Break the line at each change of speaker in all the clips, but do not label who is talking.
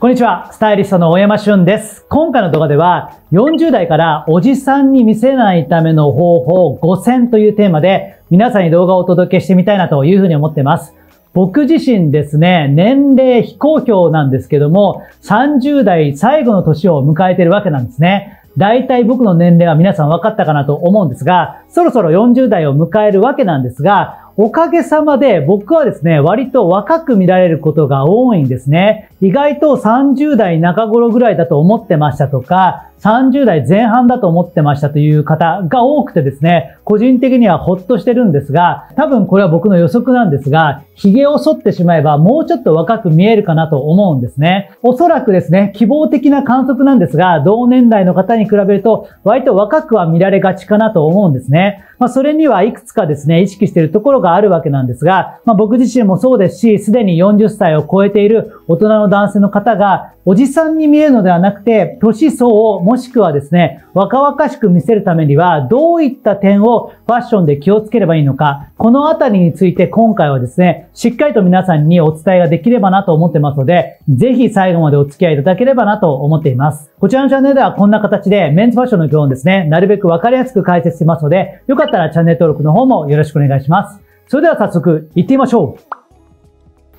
こんにちは、スタイリストの大山俊です。今回の動画では、40代からおじさんに見せないための方法5選というテーマで、皆さんに動画をお届けしてみたいなというふうに思っています。僕自身ですね、年齢非公表なんですけども、30代最後の年を迎えているわけなんですね。大体僕の年齢は皆さん分かったかなと思うんですが、そろそろ40代を迎えるわけなんですが、おかげさまで僕はですね、割と若く見られることが多いんですね。意外と30代中頃ぐらいだと思ってましたとか、30代前半だと思ってましたという方が多くてですね、個人的にはほっとしてるんですが、多分これは僕の予測なんですが、髭を剃ってしまえばもうちょっと若く見えるかなと思うんですね。おそらくですね、希望的な観測なんですが、同年代の方に比べると割と若くは見られがちかなと思うんですね。ね。まあ、それにはいくつかですね、意識しているところがあるわけなんですが、まあ、僕自身もそうですし、すでに40歳を超えている大人の男性の方が、おじさんに見えるのではなくて、年相をもしくはですね、若々しく見せるためには、どういった点をファッションで気をつければいいのか、このあたりについて今回はですね、しっかりと皆さんにお伝えができればなと思ってますので、ぜひ最後までお付き合いいただければなと思っています。こちらのチャンネルではこんな形でメンズファッションの基本ですね、なるべくわかりやすく解説してますので、よかったらチャンネル登録の方もよろしくお願いします。それでは早速行ってみましょう。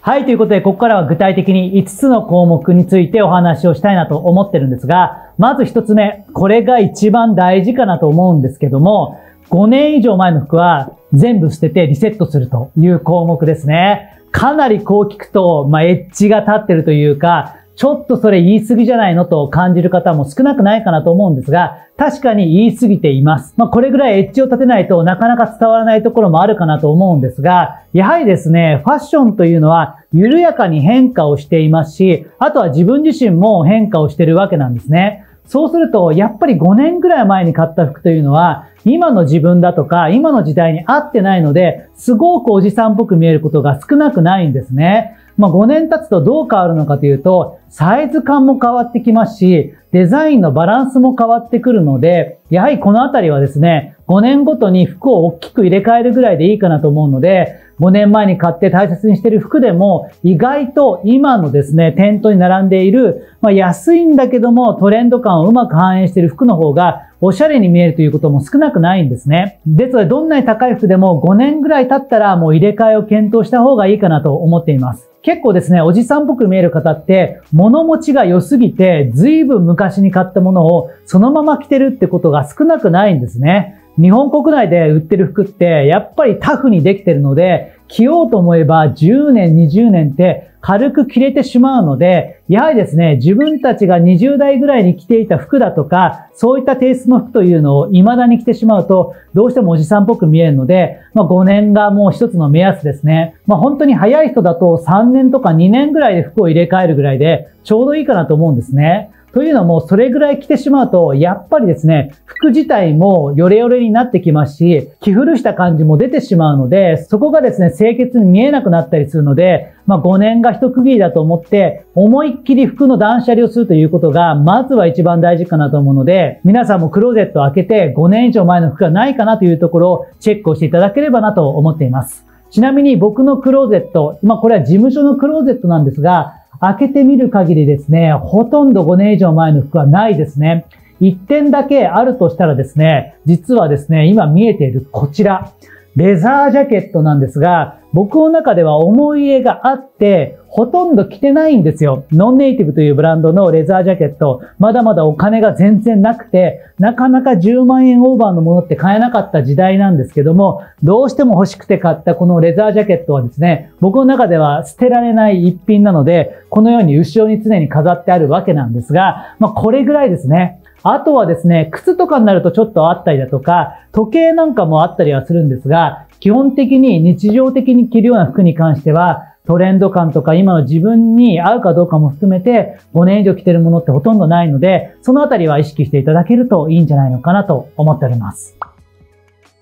はい、ということで、ここからは具体的に5つの項目についてお話をしたいなと思ってるんですが、まず1つ目、これが一番大事かなと思うんですけども、5年以上前の服は全部捨ててリセットするという項目ですね。かなりこう聞くと、まあ、エッジが立ってるというか、ちょっとそれ言い過ぎじゃないのと感じる方も少なくないかなと思うんですが、確かに言い過ぎています。まあ、これぐらいエッジを立てないとなかなか伝わらないところもあるかなと思うんですが、やはりですね、ファッションというのは緩やかに変化をしていますし、あとは自分自身も変化をしてるわけなんですね。そうすると、やっぱり5年ぐらい前に買った服というのは、今の自分だとか、今の時代に合ってないので、すごくおじさんっぽく見えることが少なくないんですね。まあ、5年経つとどう変わるのかというと、サイズ感も変わってきますし、デザインのバランスも変わってくるので、やはりこのあたりはですね、5年ごとに服を大きく入れ替えるぐらいでいいかなと思うので、5年前に買って大切にしてる服でも、意外と今のですね、店頭に並んでいる、まあ、安いんだけどもトレンド感をうまく反映している服の方が、おしゃれに見えるということも少なくないんですね。ですので、どんなに高い服でも5年ぐらい経ったらもう入れ替えを検討した方がいいかなと思っています。結構ですね、おじさんっぽく見える方って、物持ちが良すぎて、随分昔に買ったものをそのまま着てるってことが少なくないんですね。日本国内で売ってる服って、やっぱりタフにできてるので、着ようと思えば10年、20年って軽く着れてしまうので、やはりですね、自分たちが20代ぐらいに着ていた服だとか、そういったテイストの服というのを未だに着てしまうと、どうしてもおじさんっぽく見えるので、まあ5年がもう一つの目安ですね。まあ本当に早い人だと3年とか2年ぐらいで服を入れ替えるぐらいで、ちょうどいいかなと思うんですね。というのも、それぐらい着てしまうと、やっぱりですね、服自体もヨレヨレになってきますし、着古した感じも出てしまうので、そこがですね、清潔に見えなくなったりするので、まあ5年が一区切りだと思って、思いっきり服の断捨離をするということが、まずは一番大事かなと思うので、皆さんもクローゼットを開けて5年以上前の服がないかなというところをチェックをしていただければなと思っています。ちなみに僕のクローゼット、まあこれは事務所のクローゼットなんですが、開けてみる限りですね、ほとんど5年以上前の服はないですね。1点だけあるとしたらですね、実はですね、今見えているこちら、レザージャケットなんですが、僕の中では思い入れがあって、ほとんど着てないんですよ。ノンネイティブというブランドのレザージャケット。まだまだお金が全然なくて、なかなか10万円オーバーのものって買えなかった時代なんですけども、どうしても欲しくて買ったこのレザージャケットはですね、僕の中では捨てられない一品なので、このように後ろに常に飾ってあるわけなんですが、まあこれぐらいですね。あとはですね、靴とかになるとちょっとあったりだとか、時計なんかもあったりはするんですが、基本的に日常的に着るような服に関しては、トレンド感とか今の自分に合うかどうかも含めて5年以上着てるものってほとんどないので、そのあたりは意識していただけるといいんじゃないのかなと思っております。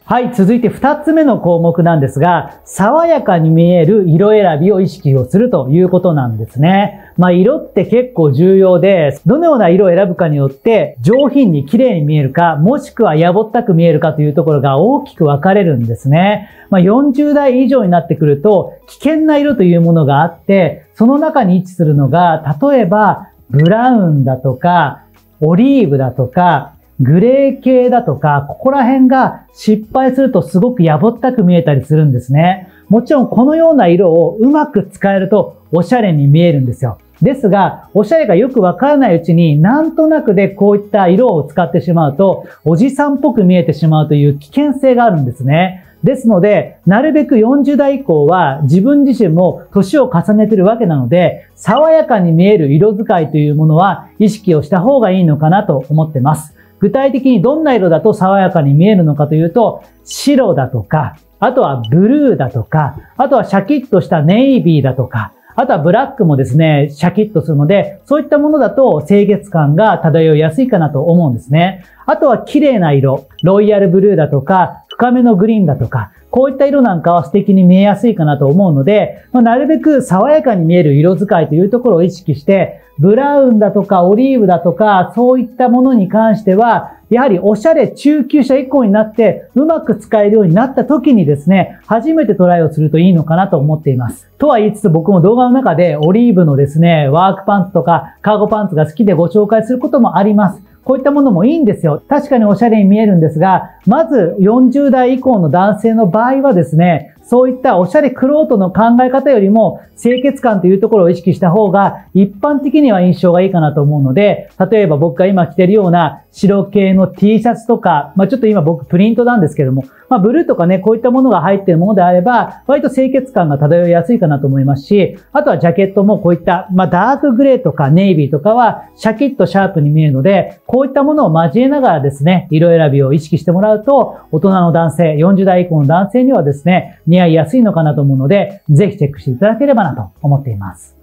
はい、続いて2つ目の項目なんですが、爽やかに見える色選びを意識をするということなんですね。まあ、色って結構重要で、どのような色を選ぶかによって上品に綺麗に見えるか、もしくはやぼったく見えるかというところが大きく分かれるんですね。まあ、40代以上になってくると、危険な色というものがあって、その中に位置するのが、例えば、ブラウンだとか、オリーブだとか、グレー系だとか、ここら辺が失敗するとすごくやぼったく見えたりするんですね。もちろんこのような色をうまく使えるとおしゃれに見えるんですよ。ですが、おしゃれがよくわからないうちに、なんとなくでこういった色を使ってしまうと、おじさんっぽく見えてしまうという危険性があるんですね。ですので、なるべく40代以降は自分自身も年を重ねてるわけなので、爽やかに見える色使いというものは意識をした方がいいのかなと思ってます。具体的にどんな色だと爽やかに見えるのかというと、白だとか、あとはブルーだとか、あとはシャキッとしたネイビーだとか、あとはブラックもですね、シャキッとするので、そういったものだと清潔感が漂いやすいかなと思うんですね。あとは綺麗な色、ロイヤルブルーだとか、深めのグリーンだとか、こういった色なんかは素敵に見えやすいかなと思うので、まあ、なるべく爽やかに見える色使いというところを意識して、ブラウンだとかオリーブだとか、そういったものに関しては、やはりおしゃれ中級者以降になってうまく使えるようになった時にですね、初めてトライをするといいのかなと思っています。とは言いつつ僕も動画の中でオリーブのですね、ワークパンツとかカーゴパンツが好きでご紹介することもあります。こういったものもいいんですよ。確かにおしゃれに見えるんですが、まず40代以降の男性の場合はですね、そういったおしゃれクロートの考え方よりも清潔感というところを意識した方が一般的には印象がいいかなと思うので、例えば僕が今着てるような白系の T シャツとか、まあちょっと今僕プリントなんですけども、まあブルーとかね、こういったものが入ってるものであれば、割と清潔感が漂いやすいかなと思いますし、あとはジャケットもこういった、まあダークグレーとかネイビーとかはシャキッとシャープに見えるので、こういったものを交えながらですね、色選びを意識してもらうと、大人の男性、40代以降の男性にはですね、似合いやすいのかなと思うので、ぜひチェックしていただければなと思っています。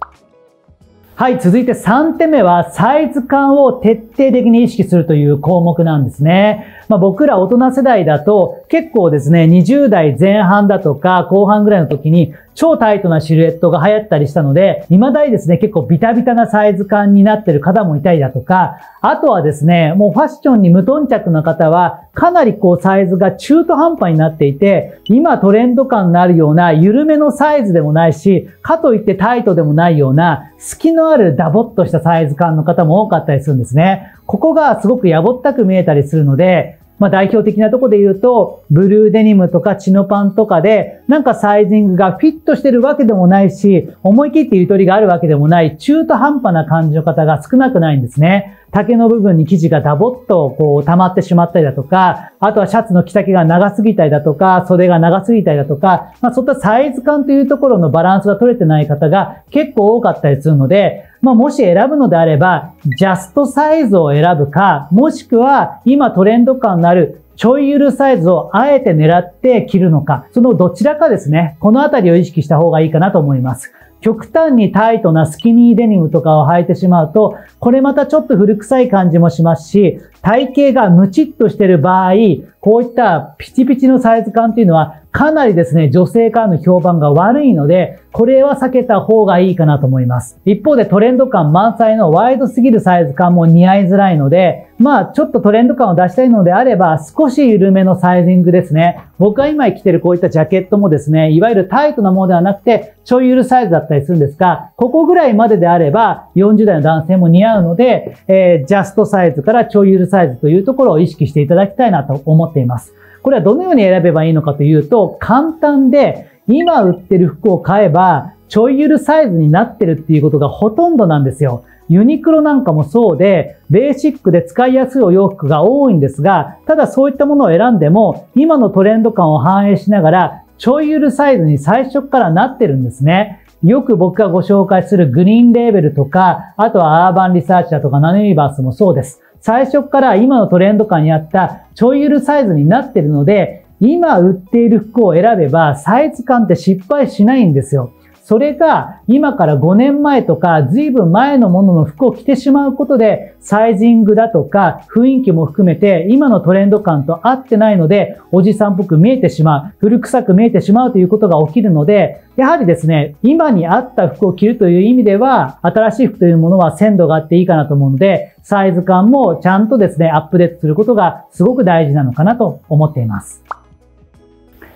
はい、続いて3点目は、サイズ感を徹底的に意識するという項目なんですね。まあ、僕ら大人世代だと、結構ですね、20代前半だとか後半ぐらいの時に、超タイトなシルエットが流行ったりしたので、未だにですね、結構ビタビタなサイズ感になってる方もいたりだとか、あとはですね、もうファッションに無頓着な方は、かなりこうサイズが中途半端になっていて、今トレンド感のあるような緩めのサイズでもないし、かといってタイトでもないような、隙のあるダボっとしたサイズ感の方も多かったりするんですね。ここがすごくやぼったく見えたりするので、まあ代表的なとこで言うと、ブルーデニムとかチノパンとかで、なんかサイジングがフィットしてるわけでもないし、思い切ってゆとりがあるわけでもない、中途半端な感じの方が少なくないんですね。丈の部分に生地がダボっとこう溜まってしまったりだとか、あとはシャツの着丈が長すぎたりだとか、袖が長すぎたりだとか、まあそういったサイズ感というところのバランスが取れてない方が結構多かったりするので、まあ、もし選ぶのであれば、ジャストサイズを選ぶか、もしくは今トレンド感のあるちょいゆるサイズをあえて狙って切るのか、そのどちらかですね、このあたりを意識した方がいいかなと思います。極端にタイトなスキニーデニムとかを履いてしまうと、これまたちょっと古臭い感じもしますし、体型がムチっとしてる場合、こういったピチピチのサイズ感っていうのはかなりですね、女性からの評判が悪いので、これは避けた方がいいかなと思います。一方でトレンド感満載のワイドすぎるサイズ感も似合いづらいので、まあちょっとトレンド感を出したいのであれば少し緩めのサイジングですね。僕が今着てるこういったジャケットもですね、いわゆるタイトなものではなくて、ちょいゆるサイズだったりするんですが、ここぐらいまでであれば40代の男性も似合うので、えー、ジャストサイズからちょいゆサイズというところを意識していただきたいなと思っています。これはどのように選べばいいのかというと、簡単で、今売ってる服を買えば、ちょいゆるサイズになってるっていうことがほとんどなんですよ。ユニクロなんかもそうで、ベーシックで使いやすいお洋服が多いんですが、ただそういったものを選んでも、今のトレンド感を反映しながら、ちょいゆるサイズに最初からなってるんですね。よく僕がご紹介するグリーンレーベルとか、あとはアーバンリサーチだとかナノユニバースもそうです。最初から今のトレンド感にあったちょいゆるサイズになってるので、今売っている服を選べばサイズ感って失敗しないんですよ。それが今から5年前とか随分前のものの服を着てしまうことで、サイジングだとか雰囲気も含めて今のトレンド感と合ってないので、おじさんっぽく見えてしまう、古臭く見えてしまうということが起きるので、やはりですね、今に合った服を着るという意味では、新しい服というものは鮮度があっていいかなと思うので、サイズ感もちゃんとですね、アップデートすることがすごく大事なのかなと思っています。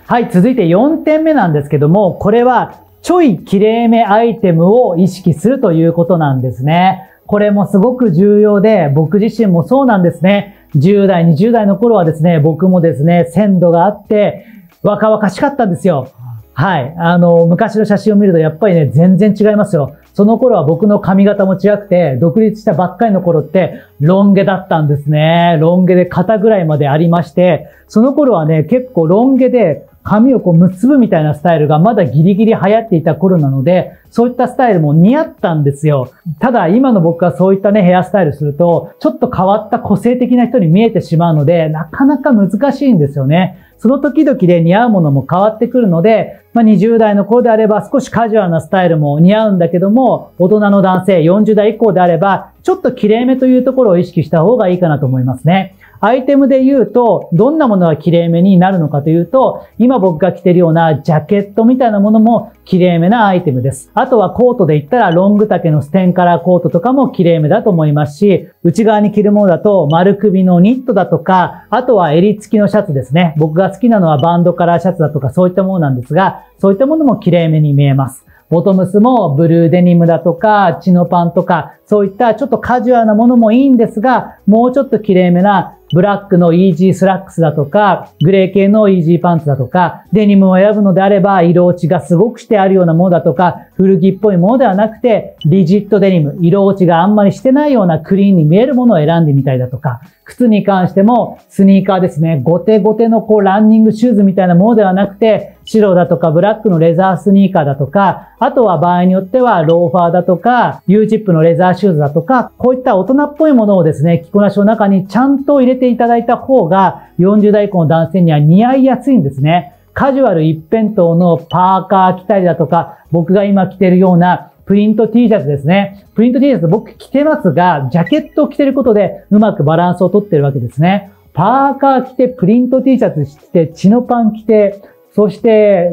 はい、続いて4点目なんですけども、これはちょい綺麗めアイテムを意識するということなんですね。これもすごく重要で、僕自身もそうなんですね。10代、20代の頃はですね、僕もですね、鮮度があって、若々しかったんですよ。はい。あの、昔の写真を見るとやっぱりね、全然違いますよ。その頃は僕の髪型も違くて、独立したばっかりの頃って、ロン毛だったんですね。ロン毛で肩ぐらいまでありまして、その頃はね、結構ロン毛で髪をこう結ぶみたいなスタイルがまだギリギリ流行っていた頃なので、そういったスタイルも似合ったんですよ。ただ今の僕がそういったね、ヘアスタイルすると、ちょっと変わった個性的な人に見えてしまうので、なかなか難しいんですよね。その時々で似合うものも変わってくるので、まあ、20代の頃であれば少しカジュアルなスタイルも似合うんだけども、大人の男性40代以降であれば、ちょっと綺麗めというところを意識した方がいいかなと思いますね。アイテムで言うと、どんなものが綺麗めになるのかというと、今僕が着てるようなジャケットみたいなものも綺麗めなアイテムです。あとはコートで言ったらロング丈のステンカラーコートとかも綺麗めだと思いますし、内側に着るものだと丸首のニットだとか、あとは襟付きのシャツですね。僕が好きなのはバンドカラーシャツだとかそういったものなんですが、そういったものも綺麗めに見えます。ボトムスもブルーデニムだとか、チノパンとか、そういったちょっとカジュアルなものもいいんですが、もうちょっと綺麗めなブラックのイージースラックスだとか、グレー系のイージーパンツだとか、デニムを選ぶのであれば、色落ちがすごくしてあるようなものだとか、古着っぽいものではなくて、リジットデニム、色落ちがあんまりしてないようなクリーンに見えるものを選んでみたりだとか、靴に関してもスニーカーですね、ゴテゴテのこうランニングシューズみたいなものではなくて、白だとかブラックのレザースニーカーだとか、あとは場合によってはローファーだとか、U チップのレザーシューズだとか、こういった大人っぽいものをですね、着こなしの中にちゃんと入れていただいた方が、40代以降の男性には似合いやすいんですね。カジュアル一辺倒のパーカー着たりだとか、僕が今着てるようなプリント T シャツですね。プリント T シャツ僕着てますが、ジャケットを着てることでうまくバランスをとってるわけですね。パーカー着て、プリント T シャツ着て、血のパン着て、そして、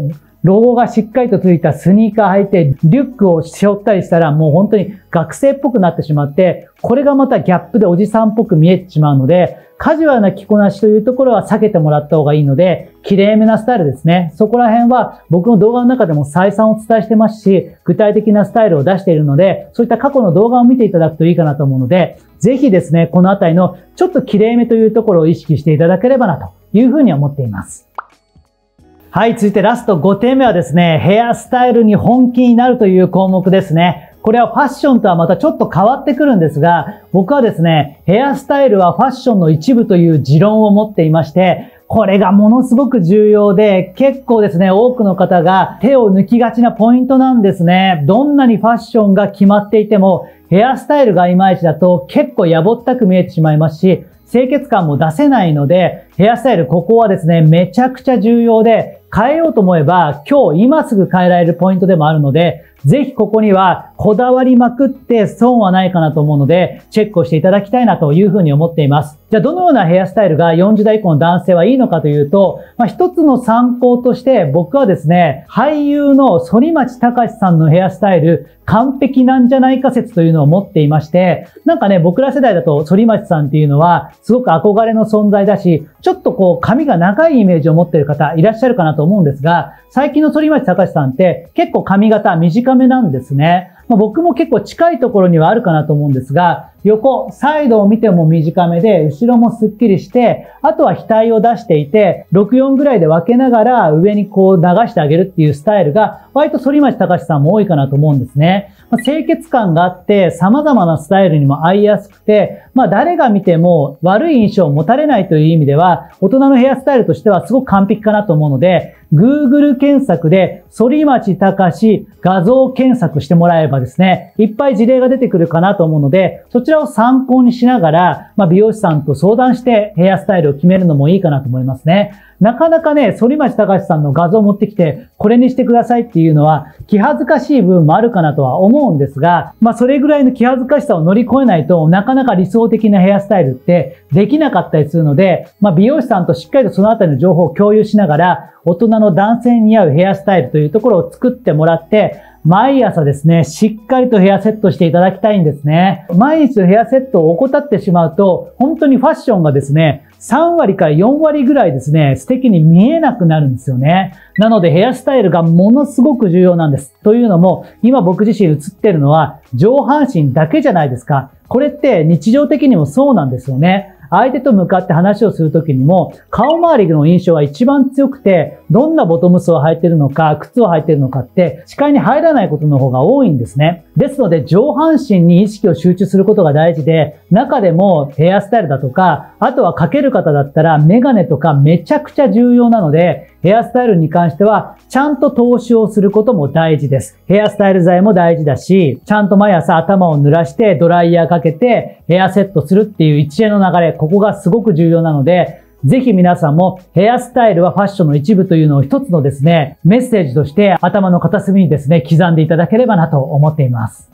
ロゴがしっかりとついたスニーカー履いて、リュックを背負ったりしたら、もう本当に学生っぽくなってしまって、これがまたギャップでおじさんっぽく見えてしまうので、カジュアルな着こなしというところは避けてもらった方がいいので、綺麗めなスタイルですね。そこら辺は僕の動画の中でも再三お伝えしてますし、具体的なスタイルを出しているので、そういった過去の動画を見ていただくといいかなと思うので、ぜひですね、このあたりのちょっと綺麗めというところを意識していただければなというふうに思っています。はい、続いてラスト5点目はですね、ヘアスタイルに本気になるという項目ですね。これはファッションとはまたちょっと変わってくるんですが、僕はですね、ヘアスタイルはファッションの一部という持論を持っていまして、これがものすごく重要で、結構ですね、多くの方が手を抜きがちなポイントなんですね。どんなにファッションが決まっていても、ヘアスタイルがいまいちだと結構やぼったく見えてしまいますし、清潔感も出せないので、ヘアスタイルここはですね、めちゃくちゃ重要で、変えようと思えば今日今すぐ変えられるポイントでもあるので、ぜひここにはこだわりまくって損はないかなと思うので、チェックをしていただきたいなというふうに思っています。じゃあどのようなヘアスタイルが40代以降の男性はいいのかというと、まあ、一つの参考として僕はですね、俳優の反町隆史さんのヘアスタイル、完璧なんじゃないか説というのを持っていまして、なんかね、僕ら世代だと反町さんっていうのは、すごく憧れの存在だし、ちょっとこう髪が長いイメージを持っている方いらっしゃるかなとと思うんですが、最近の反町隆史さんって結構髪型短めなんですね。まあ、僕も結構近いところにはあるかなと思うんですが、横、サイドを見ても短めで、後ろもスッキリして、あとは額を出していて、64ぐらいで分けながら上にこう流してあげるっていうスタイルが、割と反町隆史さんも多いかなと思うんですね。まあ、清潔感があって、様々なスタイルにも合いやすくて、まあ誰が見ても悪い印象を持たれないという意味では、大人のヘアスタイルとしてはすごく完璧かなと思うので、Google 検索で、反町隆史画像検索してもらえばですね、いっぱい事例が出てくるかなと思うので、そちちらを参考にしながら、まあ、美容師さんと相談してヘアスタイルを決めるのもいいかなと思いますね。なかなかね、反町隆史さんの画像を持ってきて、これにしてくださいっていうのは、気恥ずかしい部分もあるかなとは思うんですが、まあそれぐらいの気恥ずかしさを乗り越えないとなかなか理想的なヘアスタイルってできなかったりするので、まあ美容師さんとしっかりとそのあたりの情報を共有しながら、大人の男性に似合うヘアスタイルというところを作ってもらって、毎朝ですね、しっかりとヘアセットしていただきたいんですね。毎日のヘアセットを怠ってしまうと、本当にファッションがですね、3割から4割ぐらいですね、素敵に見えなくなるんですよね。なのでヘアスタイルがものすごく重要なんです。というのも、今僕自身映ってるのは上半身だけじゃないですか。これって日常的にもそうなんですよね。相手と向かって話をするときにも、顔周りの印象が一番強くて、どんなボトムスを履いてるのか、靴を履いてるのかって、視界に入らないことの方が多いんですね。ですので、上半身に意識を集中することが大事で、中でもヘアスタイルだとか、あとはかける方だったらメガネとかめちゃくちゃ重要なので、ヘアスタイルに関しては、ちゃんと投資をすることも大事です。ヘアスタイル剤も大事だし、ちゃんと毎朝頭を濡らしてドライヤーかけてヘアセットするっていう一連の流れ、ここがすごく重要なので、ぜひ皆さんもヘアスタイルはファッションの一部というのを一つのですね、メッセージとして頭の片隅にですね、刻んでいただければなと思っています。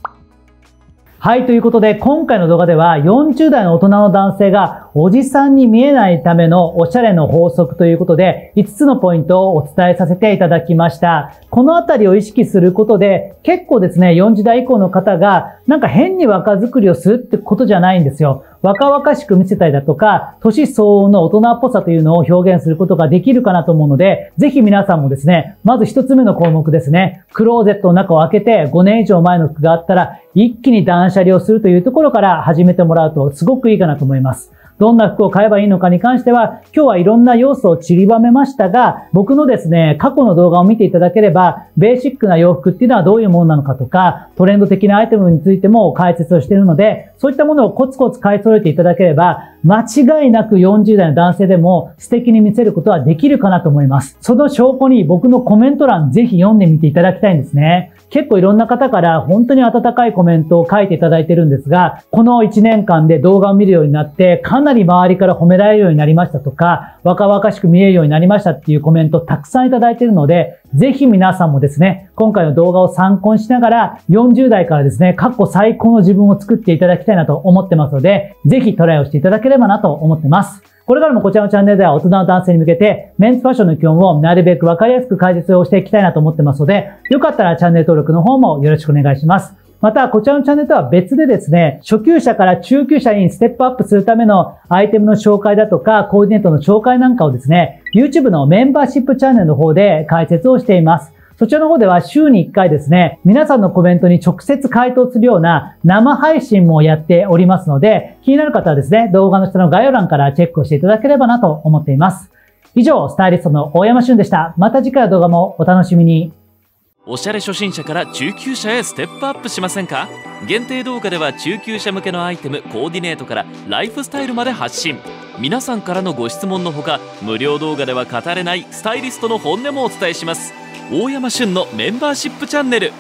はい、ということで、今回の動画では40代の大人の男性がおじさんに見えないためのおしゃれの法則ということで、5つのポイントをお伝えさせていただきました。このあたりを意識することで、結構ですね、40代以降の方が、なんか変に若作りをするってことじゃないんですよ。若々しく見せたりだとか、年相応の大人っぽさというのを表現することができるかなと思うので、ぜひ皆さんもですね、まず一つ目の項目ですね、クローゼットの中を開けて5年以上前の服があったら、一気に断捨離をするというところから始めてもらうとすごくいいかなと思います。どんな服を買えばいいのかに関しては、今日はいろんな要素を散りばめましたが、僕のですね、過去の動画を見ていただければ、ベーシックな洋服っていうのはどういうものなのかとか、トレンド的なアイテムについても解説をしているので、そういったものをコツコツ買い揃えていただければ、間違いなく40代の男性でも素敵に見せることはできるかなと思います。その証拠に僕のコメント欄ぜひ読んでみていただきたいんですね。結構いろんな方から本当に温かいコメントを書いていただいてるんですが、この1年間で動画を見るようになって、なり周りから褒められるようになりましたとか、若々しく見えるようになりましたっていうコメントたくさんいただいているので、ぜひ皆さんもですね、今回の動画を参考にしながら、40代からですね、過去最高の自分を作っていただきたいなと思ってますので、ぜひトライをしていただければなと思ってます。これからもこちらのチャンネルでは大人の男性に向けてメンズファッションの基本をなるべくわかりやすく解説をしていきたいなと思ってますので、よかったらチャンネル登録の方もよろしくお願いします。また、こちらのチャンネルとは別でですね、初級者から中級者にステップアップするためのアイテムの紹介だとか、コーディネートの紹介なんかをですね、YouTube のメンバーシップチャンネルの方で解説をしています。そちらの方では週に1回ですね、皆さんのコメントに直接回答するような生配信もやっておりますので、気になる方はですね、動画の下の概要欄からチェックをしていただければなと思っています。以上、スタイリストの大山俊でした。また次回の動画もお楽しみに。
おしゃれ初心者から中級者へステップアップしませんか？限定動画では中級者向けのアイテムコーディネートからライフスタイルまで発信。皆さんからのご質問のほか無料動画では語れないスタイリストの本音もお伝えします。大山旬のメンバーシップチャンネル。